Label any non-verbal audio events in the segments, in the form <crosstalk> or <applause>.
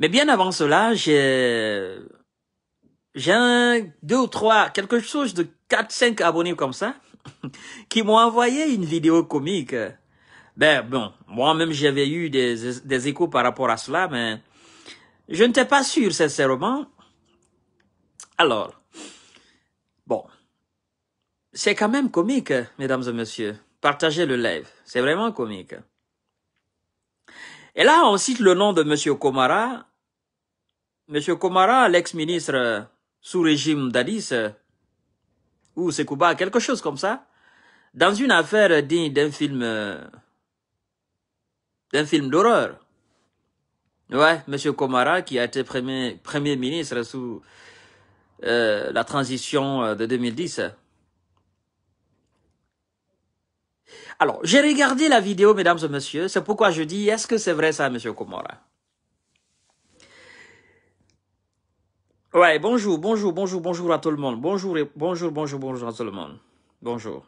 Mais bien avant cela, j'ai j'ai un, deux ou trois, quelque chose de quatre, cinq abonnés comme ça, <laughs> qui m'ont envoyé une vidéo comique. Ben bon, moi-même j'avais eu des, des échos par rapport à cela, mais je n'étais pas sûr sincèrement. Alors, bon, c'est quand même comique, mesdames et messieurs. Partagez le live, c'est vraiment comique. Et là, on cite le nom de Monsieur Komara. Monsieur Komara, l'ex-ministre sous régime d'Addis, ou Sekouba, quelque chose comme ça, dans une affaire digne d'un film, d'un film d'horreur. Ouais, Monsieur Komara, qui a été premier, ministre sous euh, la transition euh, de 2010. Alors, j'ai regardé la vidéo, mesdames et messieurs. C'est pourquoi je dis, est-ce que c'est vrai ça, Monsieur Komara? Ouais, bonjour, bonjour, bonjour, bonjour à tout le monde. Bonjour, bonjour, bonjour, bonjour à tout le monde. Bonjour.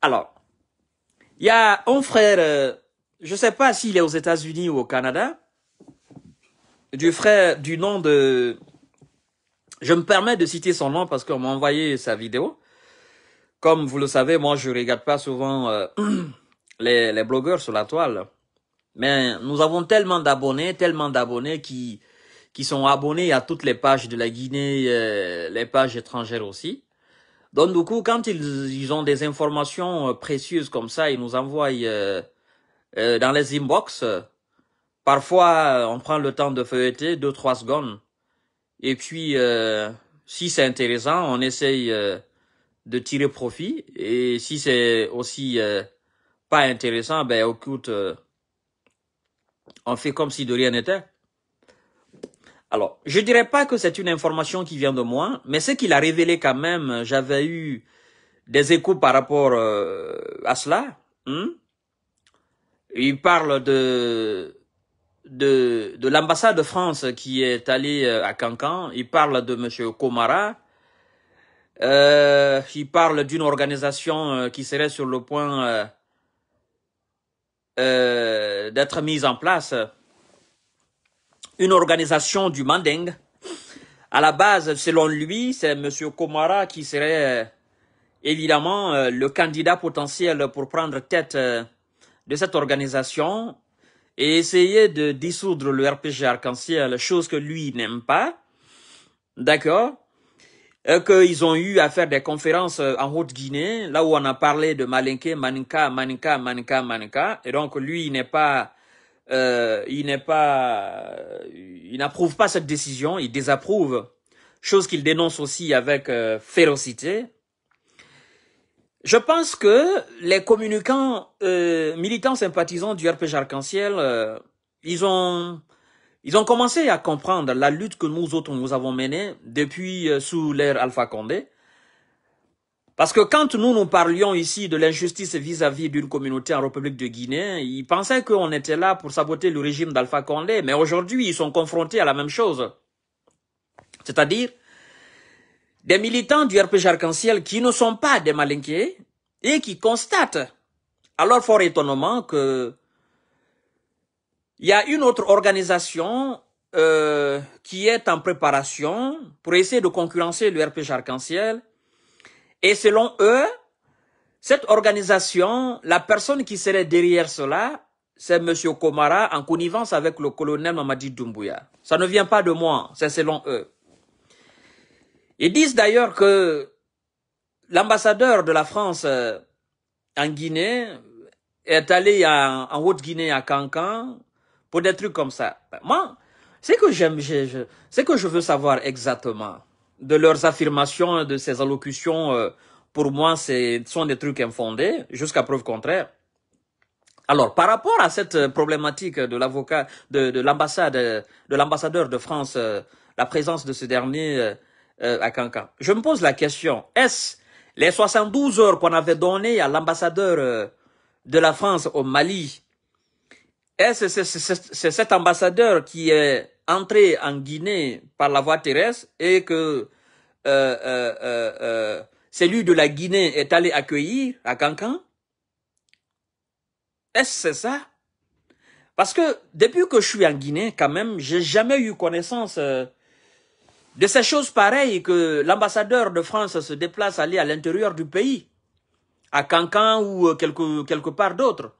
Alors, il y a un frère, euh, je sais pas s'il est aux États-Unis ou au Canada, du frère du nom de... Je me permets de citer son nom parce qu'on m'a envoyé sa vidéo. Comme vous le savez, moi je regarde pas souvent euh, <clears throat> les, les blogueurs sur la toile. Mais nous avons tellement d'abonnés, tellement d'abonnés qui, qui sont abonnés à toutes les pages de la Guinée, euh, les pages étrangères aussi. Donc du coup, quand ils, ont des informations euh, précieuses comme ça, ils nous envoient euh, dans les inbox. Parfois, on prend le temps de feuilleter deux trois secondes. Et puis, si c'est intéressant, on essaye de tirer profit. Et si c'est aussi pas intéressant, ben écoute, on fait comme si de rien n'était. Alors, je dirais pas que c'est une information qui vient de moi, mais ce qu'il a révélé quand même, j'avais eu des échos par rapport euh, à cela. hein. Il parle de de, de l'ambassade de France qui est allée euh, à Cancan. Il parle de Monsieur Komara. Euh, il parle d'une organisation euh, qui serait sur le point euh, d'être mise en place. Une organisation du Manding. À la base, selon lui, c'est Monsieur Komara qui serait euh, évidemment euh, le candidat potentiel pour prendre tête euh, de cette organisation et essayer de dissoudre le RPG arc-en-ciel, chose que lui n'aime pas, d'accord. Qu'ils ont eu à faire des conférences en Haute-Guinée, là où on a parlé de Malinké, Maninka, Maninka, Maninka, Maninka, et donc lui, n'est pas, euh, il n'est pas, il n'approuve pas cette décision, il désapprouve, chose qu'il dénonce aussi avec euh, férocité. Je pense que les communicants, euh, militants sympathisants du RPG Arc-en-Ciel, euh, ils ont, ils ont commencé à comprendre la lutte que nous autres nous avons menée depuis euh, sous l'ère Alpha Condé. Parce que quand nous nous parlions ici de l'injustice vis-à-vis d'une communauté en République de Guinée, ils pensaient qu'on était là pour saboter le régime d'Alpha Condé, mais aujourd'hui ils sont confrontés à la même chose. C'est-à-dire des militants du RPG Arc-en-Ciel qui ne sont pas des malinqués et qui constatent, alors fort étonnement, que il y a une autre organisation euh, qui est en préparation pour essayer de concurrencer le RPG Arc-en-Ciel. Et selon eux, cette organisation, la personne qui serait derrière cela, c'est Monsieur Komara en connivence avec le colonel Mamadi Doumbouya. Ça ne vient pas de moi, c'est selon eux. Ils disent d'ailleurs que l'ambassadeur de la France euh, en Guinée est allé en, Haute-Guinée à Cancan pour des trucs comme ça. Ben, Moi, c'est que j'aime, c'est que je veux savoir exactement de leurs affirmations, de ces allocutions. euh, pour moi, c'est sont des trucs infondés, jusqu'à preuve contraire. Alors, par rapport à cette euh, problématique de l'avocat, de, de l'ambassade, de l'ambassadeur de France, euh, la présence de ce dernier euh, euh, à Cancan, je me pose la question, est-ce les 72 heures qu'on avait données à l'ambassadeur euh, de la France au Mali, est-ce cet ambassadeur qui est entré en Guinée par la voie terrestre et que euh, euh, euh, celui de la Guinée est allé accueillir à Cancan? Est-ce c'est ça? Parce que depuis que je suis en Guinée, quand même, j'ai jamais eu connaissance de ces choses pareilles que l'ambassadeur de France se déplace aller à l'intérieur du pays, à Cancan ou quelque, quelque part d'autre.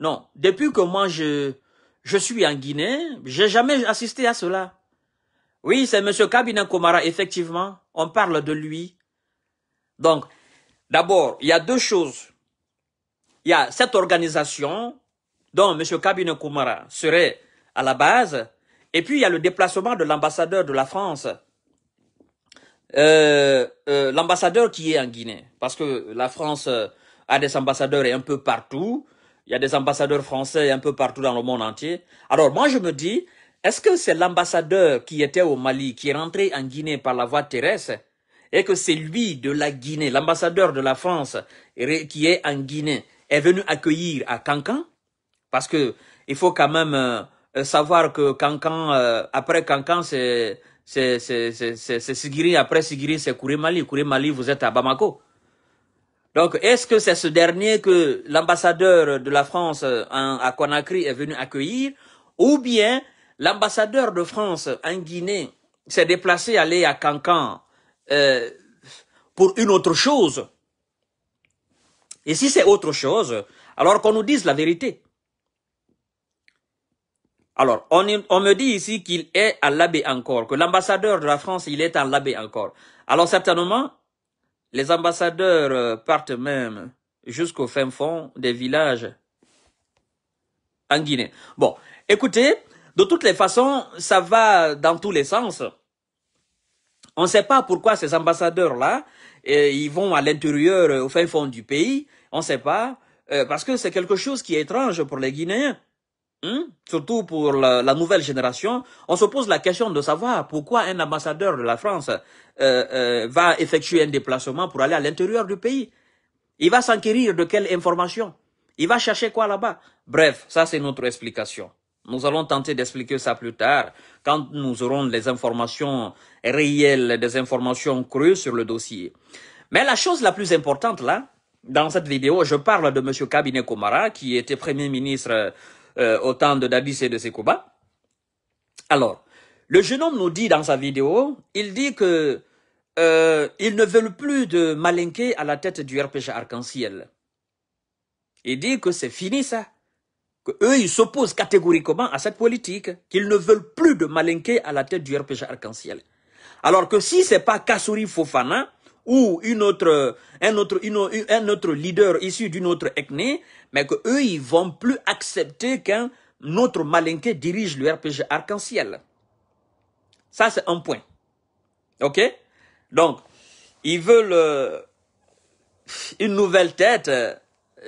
Non, depuis que moi je, je suis en Guinée, j'ai jamais assisté à cela. Oui, c'est M. Kabina Komara, effectivement, on parle de lui. Donc, d'abord, il y a deux choses. Il y a cette organisation dont M. Kabine Koumara serait à la base, et puis il y a le déplacement de l'ambassadeur de la France, euh, euh, l'ambassadeur qui est en Guinée, parce que la France a des ambassadeurs un peu partout, il y a des ambassadeurs français un peu partout dans le monde entier. Alors moi je me dis, est-ce que c'est l'ambassadeur qui était au Mali, qui est rentré en Guinée par la voie terrestre, et que c'est lui de la Guinée, l'ambassadeur de la France qui est en Guinée, est venu accueillir à Cancan? Parce que il faut quand même euh, savoir que Cancan, euh, après Cancan, c'est Sigiri, après Sigiri, c'est Kourimali. Kourimali, vous êtes à Bamako. Donc, est-ce que c'est ce dernier que l'ambassadeur de la France euh, à Conakry est venu accueillir, ou bien l'ambassadeur de France en Guinée s'est déplacé aller à Cancan euh, pour une autre chose? Et si c'est autre chose, alors qu'on nous dise la vérité. Alors, on, me dit ici qu'il est à l'abbé encore, que l'ambassadeur de la France, il est à l'abbé encore. Alors, certainement, les ambassadeurs euh, partent même jusqu'au fin fond des villages en Guinée. Bon, écoutez, de toutes les façons, ça va dans tous les sens. On ne sait pas pourquoi ces ambassadeurs-là, euh, ils vont à l'intérieur, euh, au fin fond du pays. On ne sait pas, parce que c'est quelque chose qui est étrange pour les Guinéens. Hmm? surtout pour la, nouvelle génération, on se pose la question de savoir pourquoi un ambassadeur de la France euh, euh, va effectuer un déplacement pour aller à l'intérieur du pays. Il va s'enquérir de quelle information? Il va chercher quoi là-bas? Bref, ça c'est notre explication. Nous allons tenter d'expliquer ça plus tard, quand nous aurons des informations réelles, des informations crues sur le dossier. Mais la chose la plus importante là, dans cette vidéo, je parle de M. Kabinet Komara, qui était Premier ministre euh, au temps de Dadis et de Sekouba. Alors, le jeune homme nous dit dans sa vidéo, il dit que euh, ne veulent plus de Malinké à la tête du RPG Arc-en-Ciel. Il dit que c'est fini ça. Que eux, ils s'opposent catégoriquement à cette politique, qu'ils ne veulent plus de Malinké à la tête du RPG Arc-en-Ciel. Alors que si c'est pas Kassouri Fofana, ou une autre, un, autre, un autre leader issu d'une autre ethnie, mais qu'eux, ils vont plus accepter qu'un autre malinqué dirige le RPG arc-en-ciel. Ça, c'est un point. OK? Donc, ils veulent euh, une nouvelle tête.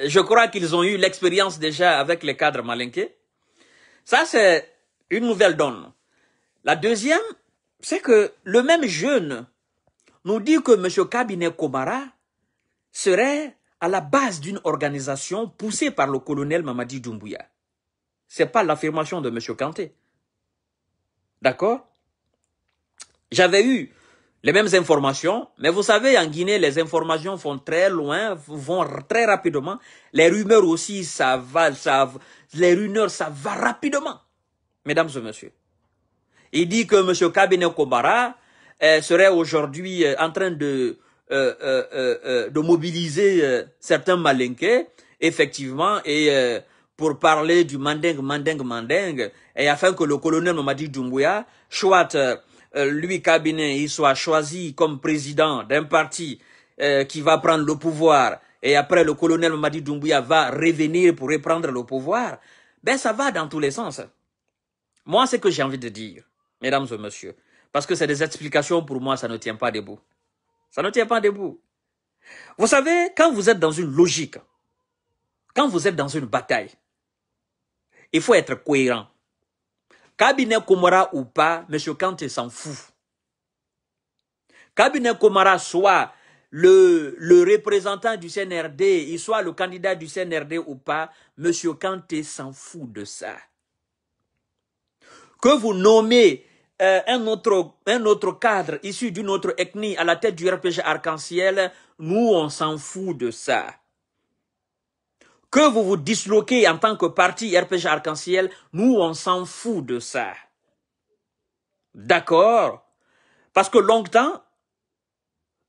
Je crois qu'ils ont eu l'expérience déjà avec les cadres malinqués. Ça, c'est une nouvelle donne. La deuxième, c'est que le même jeune nous dit que M. Kabinet Komara serait à la base d'une organisation poussée par le colonel Mamadi Doumbouya. Ce n'est pas l'affirmation de M. Kanté. D'accord? J'avais eu les mêmes informations, mais vous savez, en Guinée, les informations vont très loin, vont très rapidement. Les rumeurs aussi, ça va, ça, les rumeurs, ça va rapidement. Mesdames et messieurs. Il dit que M. Kabinet Komara euh, serait aujourd'hui euh, en train de, euh, de mobiliser certains malinqués, effectivement, et pour parler du manding, manding, manding, et afin que le colonel Mamadi Doumbouya soit, lui, cabinet, il soit choisi comme président d'un parti qui va prendre le pouvoir, et après le colonel Mamadi Doumbouya va revenir pour reprendre le pouvoir, ben ça va dans tous les sens. Moi, c'est ce que j'ai envie de dire, mesdames et messieurs. Parce que c'est des explications, pour moi, ça ne tient pas debout. Ça ne tient pas debout. Vous savez, quand vous êtes dans une logique, quand vous êtes dans une bataille, il faut être cohérent. Cabinet Komara ou pas, M. Kanté s'en fout. Cabinet Komara soit le, le représentant du CNRD, il soit le candidat du CNRD ou pas, M. Kanté s'en fout de ça. Que vous nommez euh, un, autre, un autre cadre issu d'une autre ethnie à la tête du RPG arc-en-ciel, nous, on s'en fout de ça. Que vous vous disloquez en tant que parti RPG Arc-en-Ciel, nous, on s'en fout de ça. D'accord? Parce que longtemps,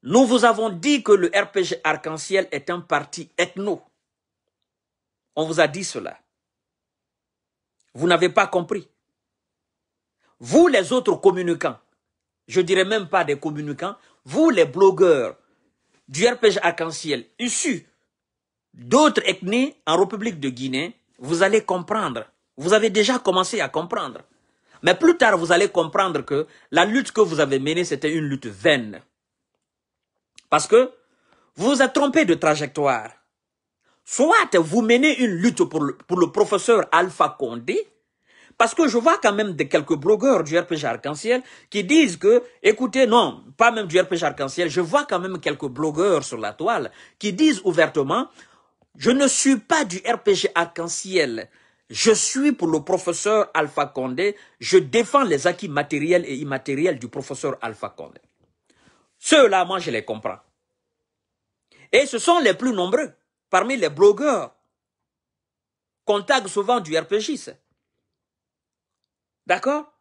nous vous avons dit que le RPG Arc-en-Ciel est un parti ethno. On vous a dit cela. Vous n'avez pas compris. Vous, les autres communicants, je dirais même pas des communicants, vous, les blogueurs du RPG Arc-en-Ciel, issus d'autres ethnies en République de Guinée, vous allez comprendre. Vous avez déjà commencé à comprendre. Mais plus tard, vous allez comprendre que la lutte que vous avez menée, c'était une lutte vaine. Parce que vous vous êtes trompé de trajectoire. Soit vous menez une lutte pour le, pour le professeur Alpha Condé, parce que je vois quand même quelques blogueurs du RPG Arc-en-Ciel qui disent que, écoutez, non, pas même du RPG Arc-en-Ciel, je vois quand même quelques blogueurs sur la toile qui disent ouvertement, je ne suis pas du RPG Arc-en-Ciel. Je suis pour le professeur Alpha Condé. Je défends les acquis matériels et immatériels du professeur Alpha Condé. Ceux-là, moi, je les comprends. Et ce sont les plus nombreux parmi les blogueurs qu'on tag souvent du RPJ. D'accord?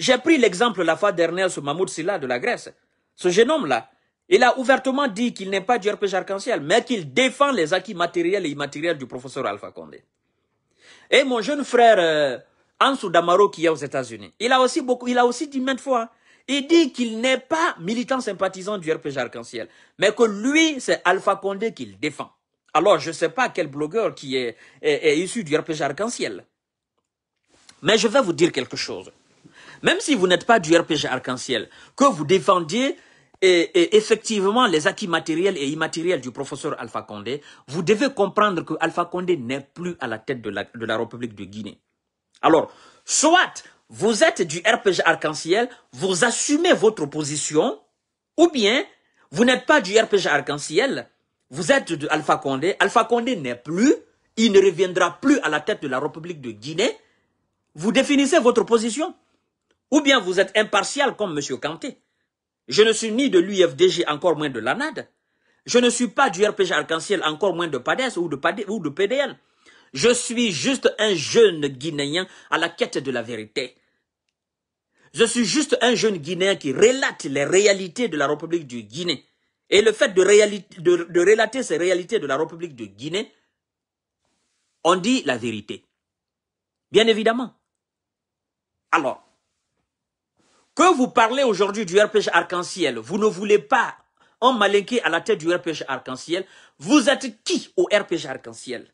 J'ai pris l'exemple la fois dernière sur Mahmoud Silla de la Grèce. Ce jeune homme-là, il a ouvertement dit qu'il n'est pas du RPG arc-en-ciel, mais qu'il défend les acquis matériels et immatériels du professeur Alpha Condé. Et mon jeune frère euh, qui est aux États-Unis, il a aussi beaucoup, il a aussi dit maintes fois, il dit qu'il n'est pas militant sympathisant du RPG arc-en-ciel, mais que lui, c'est Alpha Condé qu'il défend. Alors, je ne sais pas quel blogueur qui est, est issu du RPG arc-en-ciel. Mais je vais vous dire quelque chose. Même si vous n'êtes pas du RPG arc-en-ciel, que vous défendiez effectivement les acquis matériels et immatériels du professeur Alpha Condé, vous devez comprendre que Alpha Condé n'est plus à la tête de la, de la République de Guinée. Alors, soit vous êtes du RPG arc-en-ciel, vous assumez votre position, ou bien vous n'êtes pas du RPG arc-en-ciel, vous êtes de Alpha Condé, Alpha Condé n'est plus, il ne reviendra plus à la tête de la République de Guinée, vous définissez votre position. Ou bien vous êtes impartial comme M. Kanté. Je ne suis ni de l'UFDG, encore moins de l'ANAD. Je ne suis pas du RPG Arc-en-Ciel, encore moins de PADES ou de, PDN. Je suis juste un jeune Guinéen à la quête de la vérité. Je suis juste un jeune Guinéen qui relate les réalités de la République du Guinée. Et le fait de relater ces réalités de la République de Guinée, on dit la vérité. Bien évidemment. Alors, que vous parlez aujourd'hui du RPG Arc-en-Ciel, vous ne voulez pas en malinquer à la tête du RPG Arc-en-Ciel, vous êtes qui au RPG Arc-en-Ciel?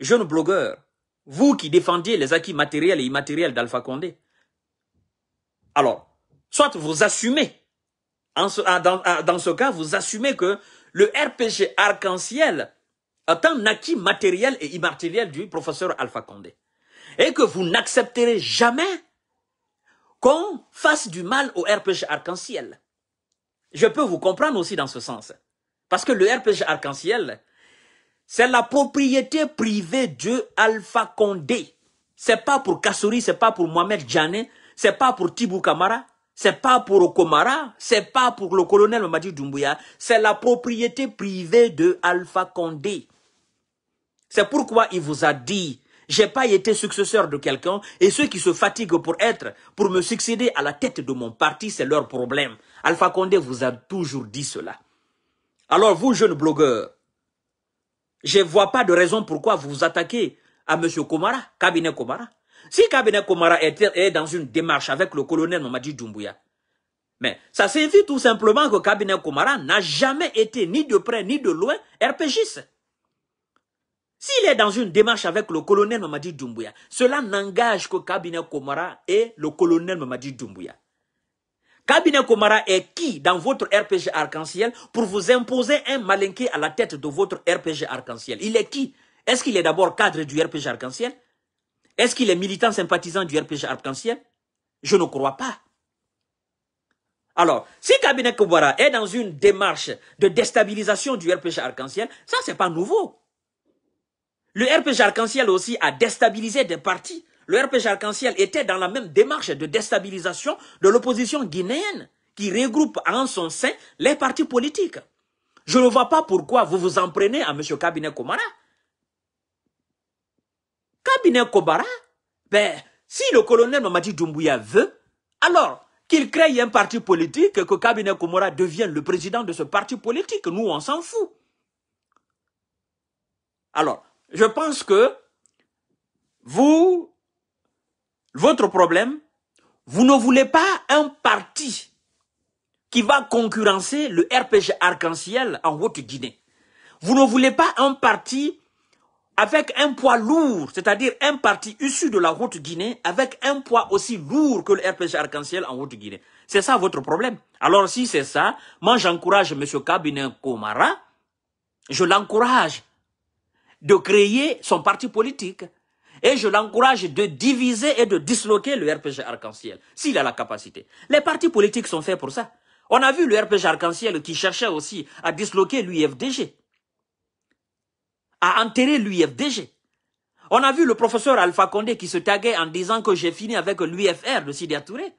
Jeune blogueur, vous qui défendiez les acquis matériels et immatériels d'Alpha Condé. Alors, soit vous assumez, dans, dans ce cas, vous assumez que le RPG Arc-en-Ciel est un acquis matériel et immatériel du professeur Alpha Condé. Et que vous n'accepterez jamais qu'on fasse du mal au RPG arc-en-ciel. Je peux vous comprendre aussi dans ce sens. Parce que le RPG arc-en-ciel, c'est la propriété privée de Alpha Condé. C'est pas pour Kassouri, c'est pas pour Mohamed Djane, c'est pas pour Tibou Kamara, c'est pas pour Okomara, c'est pas pour le colonel Mamadi Doumbouya, c'est la propriété privée de Alpha Condé. C'est pourquoi il vous a dit j'ai pas été successeur de quelqu'un et ceux qui se fatiguent pour être, pour me succéder à la tête de mon parti, c'est leur problème. Alpha Condé vous a toujours dit cela. Alors vous, jeunes blogueurs, je ne vois pas de raison pourquoi vous vous attaquez à M. Komara, cabinet Komara. Si cabinet Komara est, dans une démarche avec le colonel Mamadi Doumbouya, mais ça signifie tout simplement que cabinet Komara n'a jamais été ni de près ni de loin RPGiste. S'il est dans une démarche avec le colonel Mamadi Doumbouya, cela n'engage que Cabinet Komara et le colonel Mamadi Doumbouya. Cabinet Komara est qui dans votre RPG arc-en-ciel pour vous imposer un malinqué à la tête de votre RPG arc-en-ciel? Il est qui? Est-ce qu'il est, d'abord cadre du RPG arc-en-ciel? Est-ce qu'il est militant sympathisant du RPG arc-en-ciel? Je ne crois pas. Alors, si Cabinet Komara est dans une démarche de déstabilisation du RPG arc-en-ciel, ça c'est pas nouveau. Le RPG Arc-en-Ciel aussi a déstabilisé des partis. Le RPG Arc-en-Ciel était dans la même démarche de déstabilisation de l'opposition guinéenne qui regroupe en son sein les partis politiques. Je ne vois pas pourquoi vous vous en prenez à M. Cabinet Komara. cabinet Kobara, ben, si le colonel Mamadi Doumbouya veut, alors qu'il crée un parti politique, que cabinet Komora devienne le président de ce parti politique. Nous, on s'en fout. Alors, je pense que vous, votre problème, vous ne voulez pas un parti qui va concurrencer le RPG arc-en-ciel en Haute-Guinée. Vous ne voulez pas un parti avec un poids lourd, c'est-à-dire un parti issu de la Haute-Guinée avec un poids aussi lourd que le RPG arc-en-ciel en Haute-Guinée. C'est ça votre problème. Alors si c'est ça, moi j'encourage M. Kabine Komara, je l'encourage de créer son parti politique. Et je l'encourage de diviser et de disloquer le RPG arc-en-ciel, s'il a la capacité. Les partis politiques sont faits pour ça. On a vu le RPG arc-en-ciel qui cherchait aussi à disloquer l'UFDG, à enterrer l'UFDG. On a vu le professeur Alpha Condé qui se taguait en disant que j'ai fini avec l'UFR de Sidi Touré.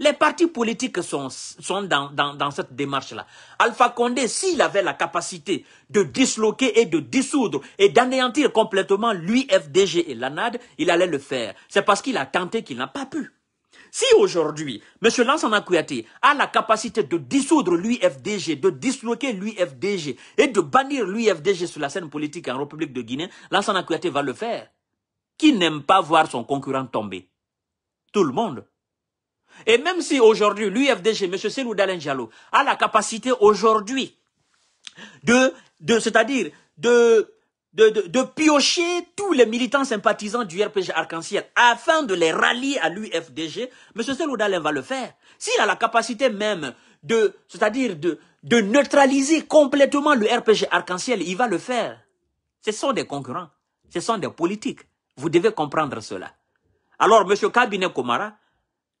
Les partis politiques sont, sont dans, dans, cette démarche-là. Alpha Condé, s'il avait la capacité de disloquer et de dissoudre et d'anéantir complètement l'UFDG et l'ANAD, il allait le faire. C'est parce qu'il a tenté qu'il n'a pas pu. Si aujourd'hui, M. Lansana Kouyaté a la capacité de dissoudre l'UFDG, de disloquer l'UFDG et de bannir l'UFDG sur la scène politique en République de Guinée, Lansana va le faire. Qui n'aime pas voir son concurrent tomber? Tout le monde. Et même si aujourd'hui, l'UFDG, M. Selou Dalen a la capacité aujourd'hui de, de c'est-à-dire de, de, de, piocher tous les militants sympathisants du RPG Arc-en-Ciel afin de les rallier à l'UFDG, M. Selou Dalen va le faire. S'il a la capacité même de, c'est-à-dire de, de neutraliser complètement le RPG Arc-en-Ciel, il va le faire. Ce sont des concurrents. Ce sont des politiques. Vous devez comprendre cela. Alors, M. Kabinet Komara,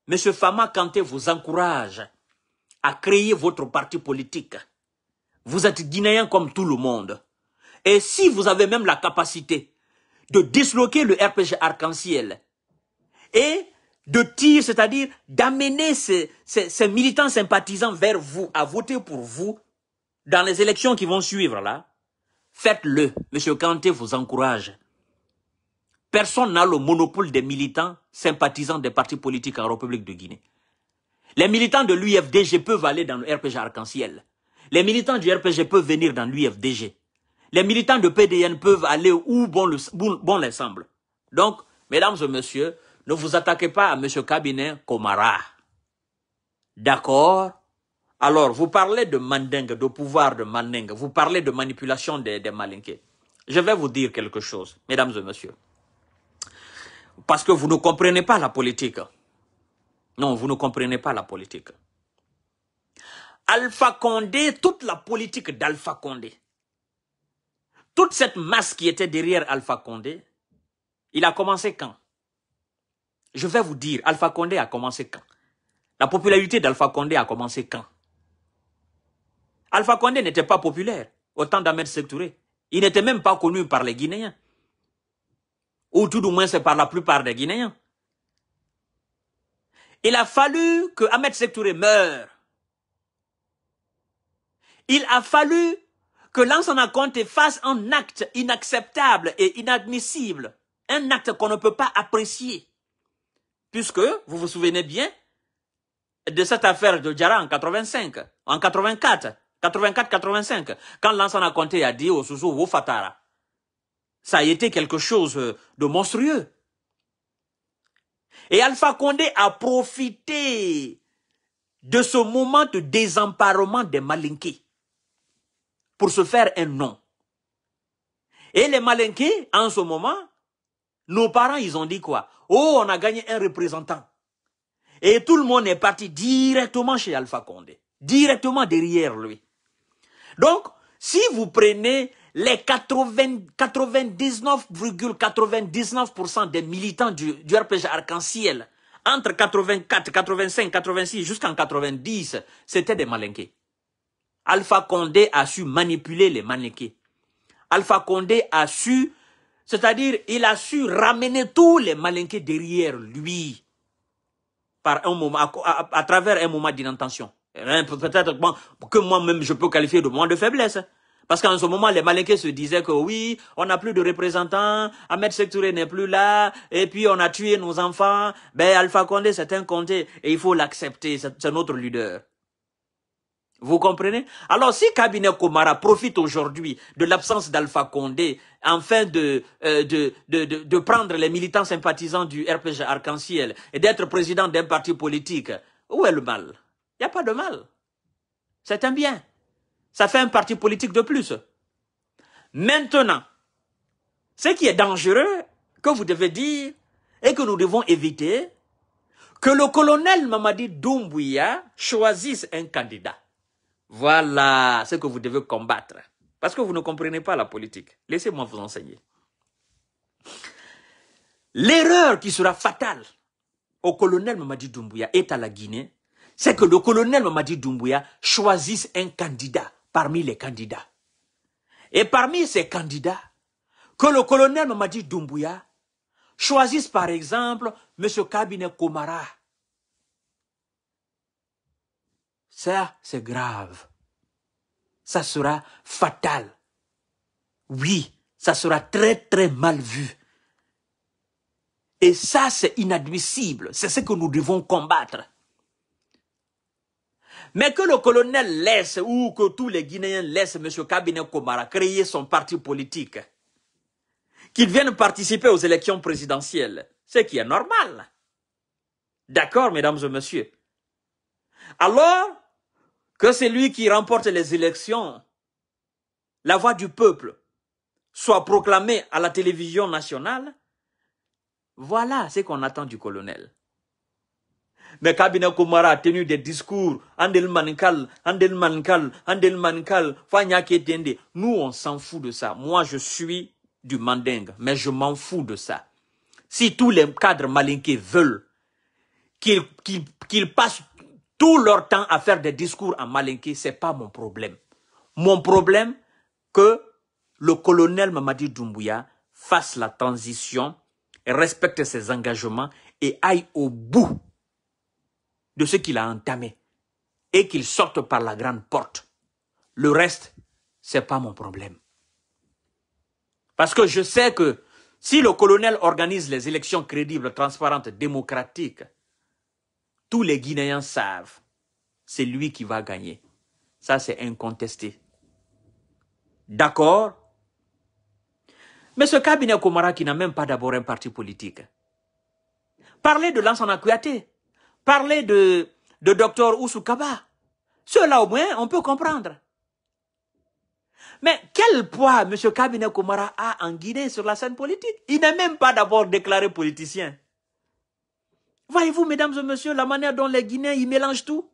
M. Fama Kanté vous encourage à créer votre parti politique. Vous êtes guinéen comme tout le monde. Et si vous avez même la capacité de disloquer le RPG arc-en-ciel et de tirer, c'est-à-dire d'amener ces, militants sympathisants vers vous, à voter pour vous, dans les élections qui vont suivre là, faites-le. M. Kanté vous encourage. Personne n'a le monopole des militants sympathisants des partis politiques en République de Guinée. Les militants de l'UFDG peuvent aller dans le RPG Arc-en-Ciel. Les militants du RPG peuvent venir dans l'UFDG. Les militants de PDN peuvent aller où bon, le, bon les semble. Donc, mesdames et messieurs, ne vous attaquez pas à M. Cabinet Komara. D'accord? Alors, vous parlez de mandingue, de pouvoir de mandingue. Vous parlez de manipulation des, des malinqués. Je vais vous dire quelque chose, mesdames et messieurs. Parce que vous ne comprenez pas la politique. Non, vous ne comprenez pas la politique. Alpha Condé, toute la politique d'Alpha Condé, toute cette masse qui était derrière Alpha Condé, il a commencé quand? Je vais vous dire, Alpha Condé a commencé quand? La popularité d'Alpha Condé a commencé quand? Alpha Condé n'était pas populaire au temps d'Ahmed Sektouré. Il n'était même pas connu par les Guinéens ou tout du moins c'est par la plupart des Guinéens. Il a fallu que Ahmed Sektouré meure. Il a fallu que Lansana Conte fasse un acte inacceptable et inadmissible. Un acte qu'on ne peut pas apprécier. Puisque, vous vous souvenez bien de cette affaire de Djara en 85, en 84, 84-85, quand Lansana Conte a dit au Sousou Wofatara, ça a été quelque chose de monstrueux. Et Alpha Condé a profité de ce moment de désemparement des malinqués pour se faire un nom. Et les malinqués, en ce moment, nos parents, ils ont dit quoi? Oh, on a gagné un représentant. Et tout le monde est parti directement chez Alpha Condé, directement derrière lui. Donc, si vous prenez les 99,99% des militants du, du RPG Arc-en-Ciel, entre 84, 85, 86 jusqu'en 90, c'était des malinqués. Alpha Condé a su manipuler les malinqués. Alpha Condé a su, c'est-à-dire, il a su ramener tous les malinqués derrière lui, par un moment, à, travers un moment d'intention. Peut-être que moi-même, je peux qualifier de moment de faiblesse. Parce qu'en ce moment, les Malinqués se disaient que oui, on n'a plus de représentants, Ahmed Sektouré n'est plus là, et puis on a tué nos enfants. Ben, Alpha Condé, c'est un Condé, et il faut l'accepter, c'est notre leader. Vous comprenez? Alors, si Cabinet Komara profite aujourd'hui de l'absence d'Alpha Condé afin de, euh, de, de, de, de prendre les militants sympathisants du RPG Arc-en-Ciel et d'être président d'un parti politique, où est le mal? Il n'y a pas de mal. C'est un bien. Ça fait un parti politique de plus. Maintenant, ce qui est dangereux, que vous devez dire, et que nous devons éviter, que le colonel Mamadi Doumbouya choisisse un candidat. Voilà ce que vous devez combattre. Parce que vous ne comprenez pas la politique. Laissez-moi vous enseigner. L'erreur qui sera fatale au colonel Mamadi Doumbouya est à la Guinée, c'est que le colonel Mamadi Doumbouya choisisse un candidat parmi les candidats. Et parmi ces candidats, que le colonel Mamadi Doumbouya choisisse par exemple M. Kabinet Komara. Ça, c'est grave. Ça sera fatal. Oui, ça sera très très mal vu. Et ça, c'est inadmissible. C'est ce que nous devons combattre. Mais que le colonel laisse ou que tous les Guinéens laissent M. Kabinet Komara créer son parti politique, qu'il vienne participer aux élections présidentielles, ce qui est normal. D'accord, mesdames et messieurs Alors, que celui qui remporte les élections, la voix du peuple, soit proclamée à la télévision nationale, voilà ce qu'on attend du colonel. Mais Kabina Komara a tenu des discours, Andel Mankal, Andel Mankal, Andel Mankal, Tende. Nous, on s'en fout de ça. Moi, je suis du Manding, mais je m'en fous de ça. Si tous les cadres malinqués veulent qu'ils passent tout leur temps à faire des discours en malinqué, c'est pas mon problème. Mon problème, que le colonel Mamadi Doumbouya fasse la transition, respecte ses engagements et aille au bout de ce qu'il a entamé et qu'il sorte par la grande porte. Le reste, c'est pas mon problème. Parce que je sais que si le colonel organise les élections crédibles, transparentes, démocratiques, tous les Guinéens savent, c'est lui qui va gagner. Ça, c'est incontesté. D'accord? Mais ce cabinet Komara qui n'a même pas d'abord un parti politique. Parlez de Lansana Kouyaté. Parler de, de docteur Ousoukaba. Cela au moins, on peut comprendre. Mais quel poids M. Kabinet Komara a en Guinée sur la scène politique? Il n'est même pas d'abord déclaré politicien. Voyez-vous, mesdames et messieurs, la manière dont les Guinéens, ils mélangent tout?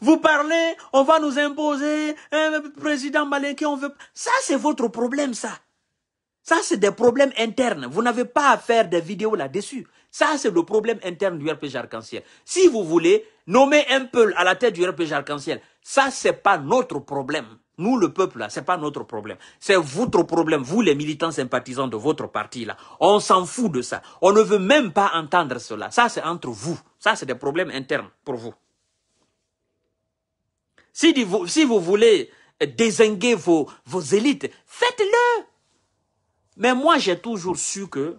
Vous parlez, on va nous imposer un président malinqué, on veut... Ça, c'est votre problème, ça. Ça, c'est des problèmes internes. Vous n'avez pas à faire des vidéos là-dessus. Ça, c'est le problème interne du RPG Arc-en-Ciel. Si vous voulez nommer un peu à la tête du RPG Arc-en-Ciel, ça, c'est pas notre problème. Nous, le peuple, là, c'est pas notre problème. C'est votre problème, vous, les militants sympathisants de votre parti, là. On s'en fout de ça. On ne veut même pas entendre cela. Ça, c'est entre vous. Ça, c'est des problèmes internes pour vous. Si vous, si vous voulez désinguer vos, vos élites, faites-le. Mais moi, j'ai toujours su que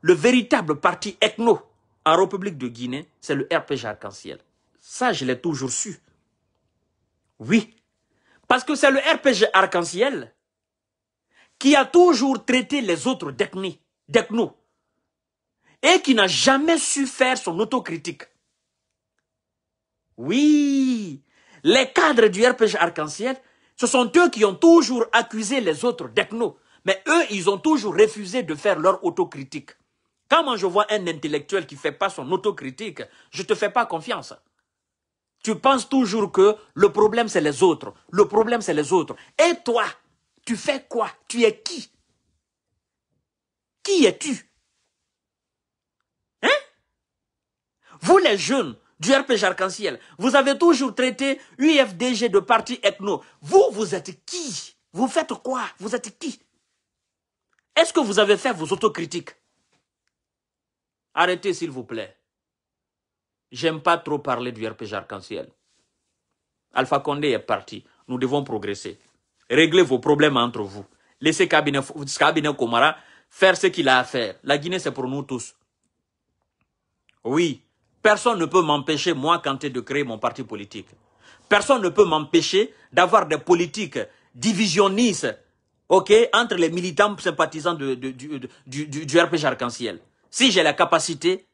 le véritable parti ethno en République de Guinée, c'est le RPG Arc-en-Ciel. Ça, je l'ai toujours su. Oui. Parce que c'est le RPG Arc-en-Ciel qui a toujours traité les autres d'ethno et qui n'a jamais su faire son autocritique. Oui, les cadres du RPG Arc-en-Ciel, ce sont eux qui ont toujours accusé les autres d'ethno. Mais eux, ils ont toujours refusé de faire leur autocritique. Quand moi je vois un intellectuel qui ne fait pas son autocritique, je ne te fais pas confiance. Tu penses toujours que le problème c'est les autres. Le problème c'est les autres. Et toi, tu fais quoi? Tu es qui? Qui es-tu? Hein? Vous les jeunes du RPG Arc-en-Ciel, vous avez toujours traité UFDG de parti ethno. Vous, vous êtes qui? Vous faites quoi? Vous êtes qui? Est-ce que vous avez fait vos autocritiques? Arrêtez s'il vous plaît. J'aime pas trop parler du RPG Arc-en-Ciel. Alpha Condé est parti. nous devons progresser. Réglez vos problèmes entre vous. Laissez Cabinet, Komara faire ce qu'il a à faire. La Guinée, c'est pour nous tous. Oui, personne ne peut m'empêcher, moi, Kanté, de créer mon parti politique. Personne ne peut m'empêcher d'avoir des politiques divisionnistes entre les militants sympathisants de, du, du, du, RPG Arc-en-Ciel. Si j'ai la capacité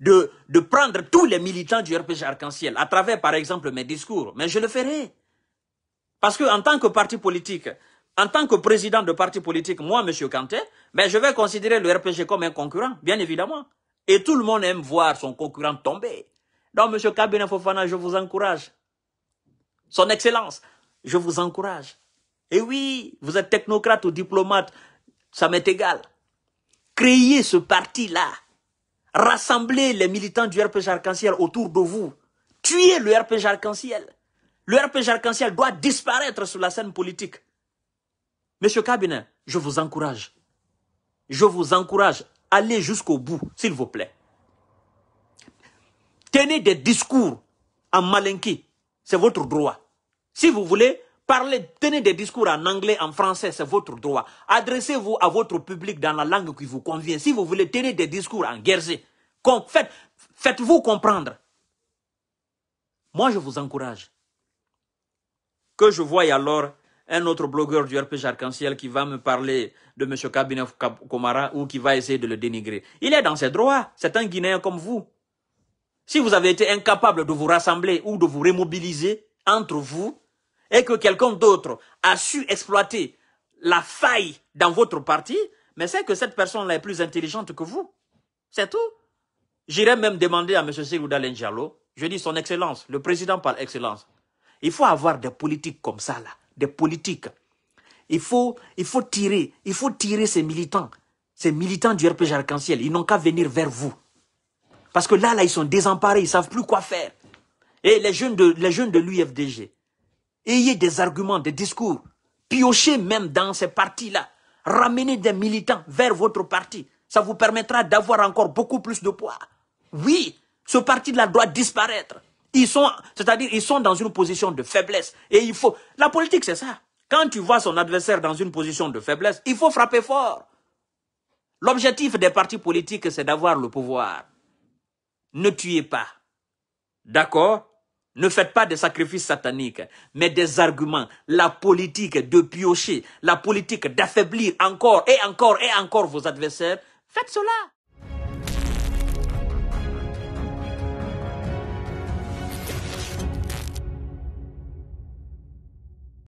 de, prendre tous les militants du RPG Arc-en-Ciel à travers, par exemple, mes discours, mais je le ferai. Parce que en tant que parti politique, en tant que président de parti politique, moi, M. Kanté, mais je vais considérer le RPG comme un concurrent, bien évidemment. Et tout le monde aime voir son concurrent tomber. Donc, M. Kabine Fofana, je vous encourage. Son Excellence, je vous encourage. Et oui, vous êtes technocrate ou diplomate, ça m'est égal. Créez ce parti-là. Rassemblez les militants du RPG Arc-en-Ciel autour de vous. Tuez le RPG Arc-en-Ciel. Le RPG Arc-en-Ciel doit disparaître sur la scène politique. Monsieur Cabinet, je vous encourage. Je vous encourage. Allez jusqu'au bout, s'il vous plaît. Tenez des discours en malinqué. C'est votre droit. Si vous voulez, Parlez, tenez des discours en anglais, en français, c'est votre droit. Adressez-vous à votre public dans la langue qui vous convient. Si vous voulez tenir des discours en guerre, faites-vous comprendre. Moi, je vous encourage. Que je voie alors un autre blogueur du RPG Arc-en-Ciel qui va me parler de M. Kabine Komara ou qui va essayer de le dénigrer. Il est dans ses droits. C'est un Guinéen comme vous. Si vous avez été incapable de vous rassembler ou de vous remobiliser entre vous, et que quelqu'un d'autre a su exploiter la faille dans votre parti, mais c'est que cette personne-là est plus intelligente que vous. C'est tout. J'irais même demander à M. Segouda Lenjalo, je dis son excellence, le président par excellence. Il faut avoir des politiques comme ça, là, des politiques. Il faut, il faut tirer, il faut tirer ces militants, ces militants du RPG Arc-en-Ciel. Ils n'ont qu'à venir vers vous. Parce que là, là, ils sont désemparés, ils savent plus quoi faire. Et les jeunes de, les jeunes de l'UFDG, Ayez des arguments, des discours. Piochez même dans ces partis-là. Ramenez des militants vers votre parti. Ça vous permettra d'avoir encore beaucoup plus de poids. Oui, ce parti-là doit disparaître. Ils sont, c'est-à-dire, ils sont dans une position de faiblesse. Et il faut, la politique, c'est ça. Quand tu vois son adversaire dans une position de faiblesse, il faut frapper fort. L'objectif des partis politiques, c'est d'avoir le pouvoir. Ne tuez pas. D'accord? Ne faites pas des sacrifices sataniques, mais des arguments, la politique de piocher, la politique d'affaiblir encore et encore et encore vos adversaires. Faites cela.